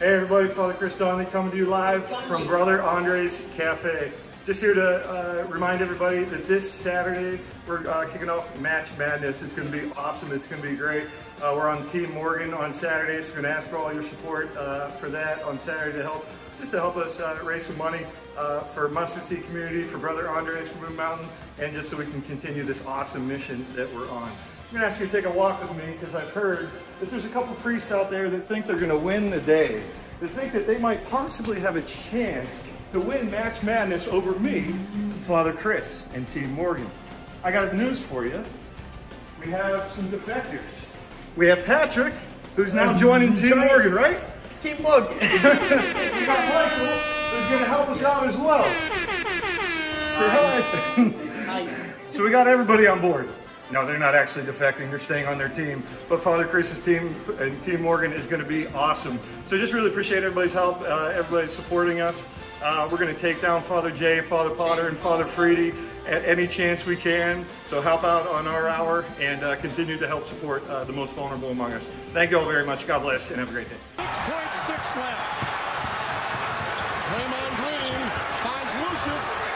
Hey everybody, Father Chris Donley coming to you live from Brother Andre's Cafe. Just here to uh, remind everybody that this Saturday we're uh, kicking off Match Madness. It's going to be awesome. It's going to be great. Uh, we're on Team Morgan on Saturday, so we're going to ask for all your support uh, for that on Saturday to help, just to help us uh, raise some money uh, for Mustard Seed community, for Brother Andres from Move a Mountain, and just so we can continue this awesome mission that we're on. I'm gonna ask you to take a walk with me because I've heard that there's a couple priests out there that think they're gonna win the day. They think that they might possibly have a chance to win Match Madness over me, Father Chris, and Team Morgan. I got news for you. We have some defectors. We have Patrick, who's now joining Team Morgan, right? Team Morgan. we got Michael, who's gonna help us out as well. Say hi. so we got everybody on board. No, they're not actually defecting. They're staying on their team. But Father Chris's team and Team Morgan is going to be awesome. So just really appreciate everybody's help, uh, everybody's supporting us. Uh, we're going to take down Father Jay, Father Potter, and Father Freedy at any chance we can. So help out on our hour and uh, continue to help support uh, the most vulnerable among us. Thank you all very much. God bless and have a great day. 6.6 left. Draymond Green finds Lucius